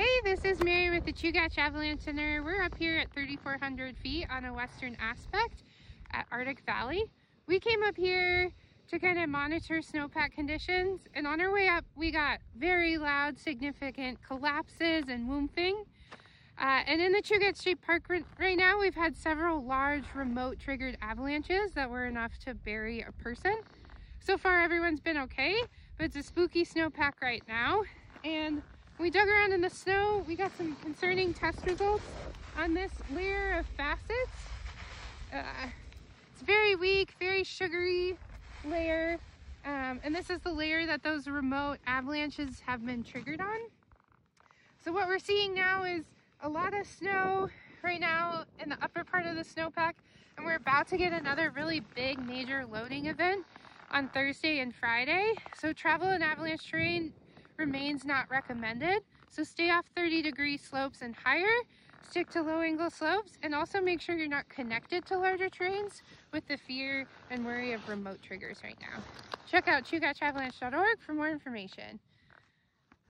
Hey, this is Mary with the Chugach Avalanche Center. We're up here at 3,400 feet on a western aspect at Arctic Valley. We came up here to kind of monitor snowpack conditions and on our way up we got very loud significant collapses and whoomping. Uh, and in the Chugach State Park right now we've had several large remote triggered avalanches that were enough to bury a person. So far everyone's been okay, but it's a spooky snowpack right now and we dug around in the snow. We got some concerning test results on this layer of facets. Uh, it's very weak, very sugary layer. Um, and this is the layer that those remote avalanches have been triggered on. So what we're seeing now is a lot of snow right now in the upper part of the snowpack. And we're about to get another really big major loading event on Thursday and Friday. So travel in avalanche terrain remains not recommended. So stay off 30 degree slopes and higher, stick to low angle slopes, and also make sure you're not connected to larger terrains with the fear and worry of remote triggers right now. Check out chugachavalanche.org for more information.